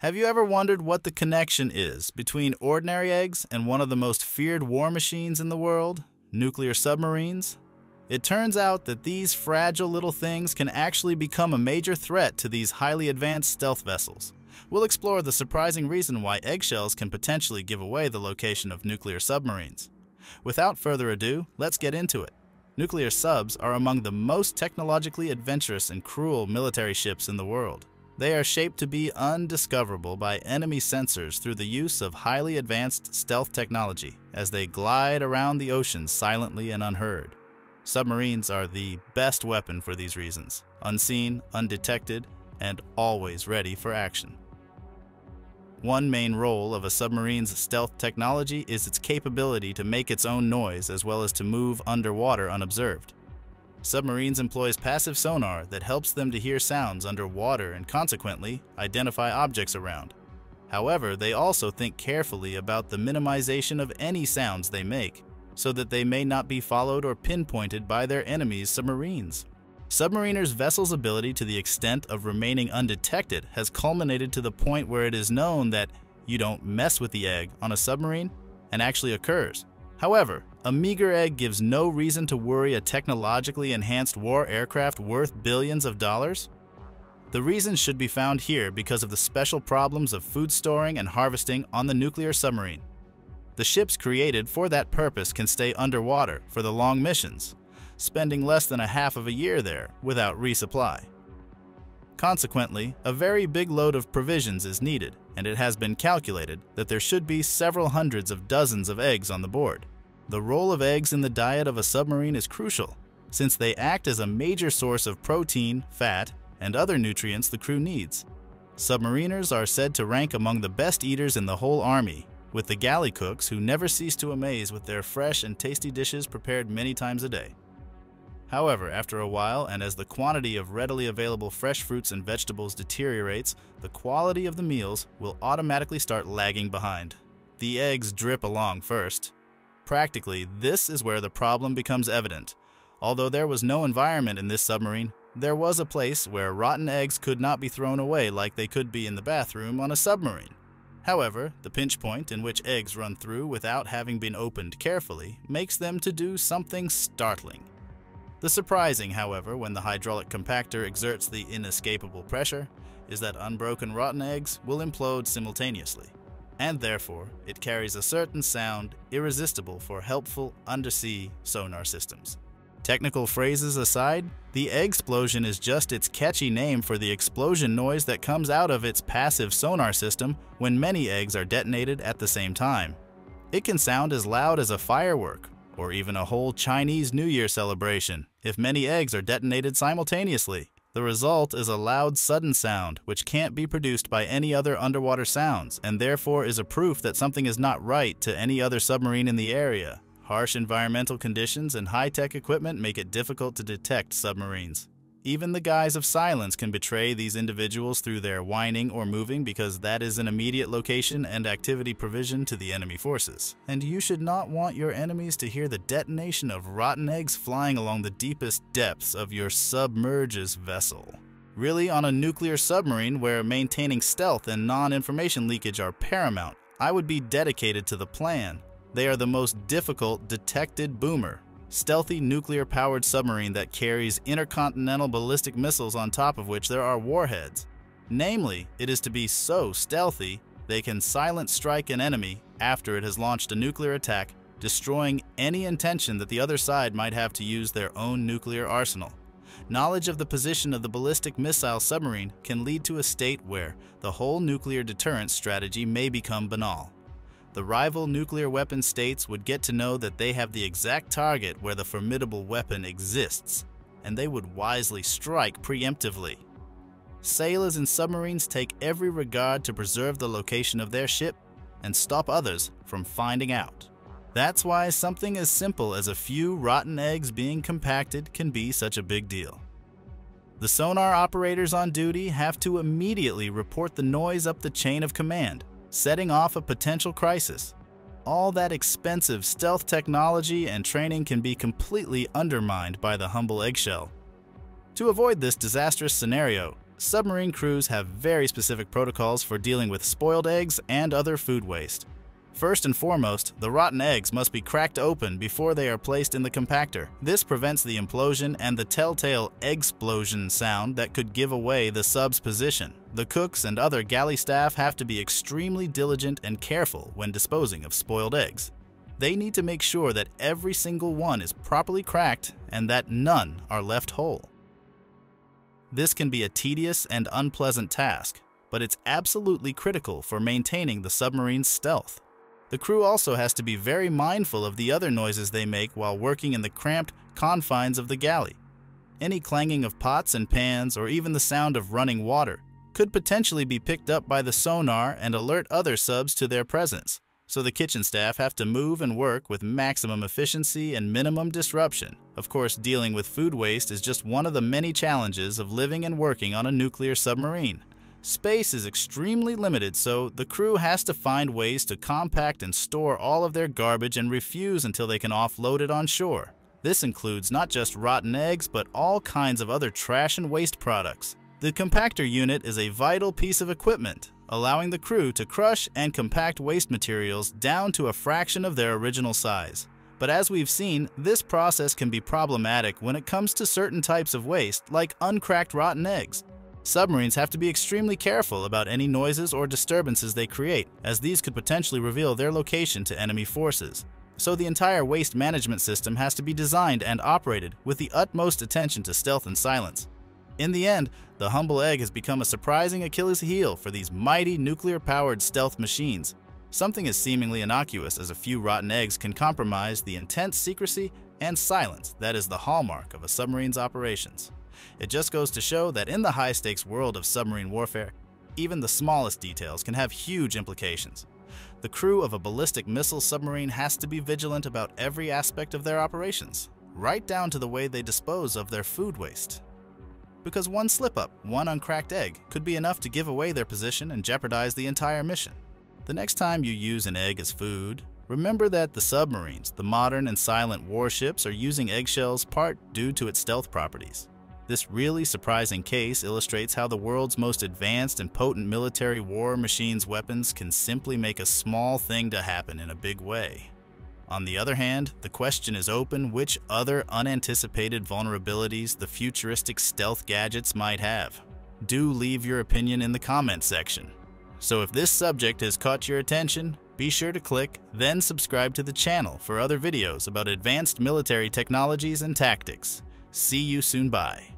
Have you ever wondered what the connection is between ordinary eggs and one of the most feared war machines in the world, nuclear submarines? It turns out that these fragile little things can actually become a major threat to these highly advanced stealth vessels. We'll explore the surprising reason why eggshells can potentially give away the location of nuclear submarines. Without further ado, let's get into it. Nuclear subs are among the most technologically adventurous and cruel military ships in the world. They are shaped to be undiscoverable by enemy sensors through the use of highly advanced stealth technology as they glide around the oceans silently and unheard. Submarines are the best weapon for these reasons unseen, undetected, and always ready for action. One main role of a submarine's stealth technology is its capability to make its own noise as well as to move underwater unobserved. Submarines employs passive sonar that helps them to hear sounds underwater and consequently identify objects around. However, they also think carefully about the minimization of any sounds they make, so that they may not be followed or pinpointed by their enemies' submarines. Submariners' vessel's ability to the extent of remaining undetected has culminated to the point where it is known that you don't mess with the egg on a submarine and actually occurs. However, a meager egg gives no reason to worry a technologically enhanced war aircraft worth billions of dollars. The reason should be found here because of the special problems of food storing and harvesting on the nuclear submarine. The ships created for that purpose can stay underwater for the long missions, spending less than a half of a year there without resupply. Consequently, a very big load of provisions is needed, and it has been calculated that there should be several hundreds of dozens of eggs on the board. The role of eggs in the diet of a submarine is crucial, since they act as a major source of protein, fat, and other nutrients the crew needs. Submariners are said to rank among the best eaters in the whole Army, with the galley cooks who never cease to amaze with their fresh and tasty dishes prepared many times a day. However, after a while, and as the quantity of readily available fresh fruits and vegetables deteriorates, the quality of the meals will automatically start lagging behind. The eggs drip along first. Practically, this is where the problem becomes evident. Although there was no environment in this submarine, there was a place where rotten eggs could not be thrown away like they could be in the bathroom on a submarine. However, the pinch point in which eggs run through without having been opened carefully makes them to do something startling. The surprising, however, when the hydraulic compactor exerts the inescapable pressure, is that unbroken rotten eggs will implode simultaneously, and therefore it carries a certain sound irresistible for helpful undersea sonar systems. Technical phrases aside, the egg explosion is just its catchy name for the explosion noise that comes out of its passive sonar system when many eggs are detonated at the same time. It can sound as loud as a firework or even a whole Chinese New Year celebration if many eggs are detonated simultaneously. The result is a loud, sudden sound which can't be produced by any other underwater sounds and therefore is a proof that something is not right to any other submarine in the area. Harsh environmental conditions and high-tech equipment make it difficult to detect submarines. Even the guise of silence can betray these individuals through their whining or moving because that is an immediate location and activity provision to the enemy forces. And you should not want your enemies to hear the detonation of rotten eggs flying along the deepest depths of your submerges vessel. Really, on a nuclear submarine where maintaining stealth and non-information leakage are paramount, I would be dedicated to the plan. They are the most difficult detected boomer stealthy nuclear-powered submarine that carries intercontinental ballistic missiles on top of which there are warheads. Namely, it is to be so stealthy they can silent strike an enemy after it has launched a nuclear attack, destroying any intention that the other side might have to use their own nuclear arsenal. Knowledge of the position of the ballistic missile submarine can lead to a state where the whole nuclear deterrence strategy may become banal the rival nuclear weapon states would get to know that they have the exact target where the formidable weapon exists, and they would wisely strike preemptively. Sailors and submarines take every regard to preserve the location of their ship and stop others from finding out. That's why something as simple as a few rotten eggs being compacted can be such a big deal. The sonar operators on duty have to immediately report the noise up the chain of command setting off a potential crisis. All that expensive stealth technology and training can be completely undermined by the humble eggshell. To avoid this disastrous scenario, submarine crews have very specific protocols for dealing with spoiled eggs and other food waste. First and foremost, the rotten eggs must be cracked open before they are placed in the compactor. This prevents the implosion and the telltale explosion sound that could give away the sub's position. The cooks and other galley staff have to be extremely diligent and careful when disposing of spoiled eggs. They need to make sure that every single one is properly cracked and that none are left whole. This can be a tedious and unpleasant task, but it's absolutely critical for maintaining the submarine's stealth. The crew also has to be very mindful of the other noises they make while working in the cramped confines of the galley. Any clanging of pots and pans or even the sound of running water could potentially be picked up by the sonar and alert other subs to their presence, so the kitchen staff have to move and work with maximum efficiency and minimum disruption. Of course, dealing with food waste is just one of the many challenges of living and working on a nuclear submarine. Space is extremely limited, so the crew has to find ways to compact and store all of their garbage and refuse until they can offload it on shore. This includes not just rotten eggs, but all kinds of other trash and waste products. The compactor unit is a vital piece of equipment, allowing the crew to crush and compact waste materials down to a fraction of their original size. But as we've seen, this process can be problematic when it comes to certain types of waste, like uncracked rotten eggs. Submarines have to be extremely careful about any noises or disturbances they create, as these could potentially reveal their location to enemy forces. So the entire waste management system has to be designed and operated with the utmost attention to stealth and silence. In the end, the humble egg has become a surprising Achilles heel for these mighty nuclear-powered stealth machines. Something as seemingly innocuous as a few rotten eggs can compromise the intense secrecy and silence that is the hallmark of a submarine's operations. It just goes to show that in the high stakes world of submarine warfare, even the smallest details can have huge implications. The crew of a ballistic missile submarine has to be vigilant about every aspect of their operations, right down to the way they dispose of their food waste. Because one slip up, one uncracked egg, could be enough to give away their position and jeopardize the entire mission. The next time you use an egg as food, remember that the submarines, the modern and silent warships, are using eggshells part due to its stealth properties. This really surprising case illustrates how the world's most advanced and potent military war machines weapons can simply make a small thing to happen in a big way. On the other hand, the question is open which other unanticipated vulnerabilities the futuristic stealth gadgets might have. Do leave your opinion in the comments section. So if this subject has caught your attention, be sure to click, then subscribe to the channel for other videos about advanced military technologies and tactics. See you soon bye.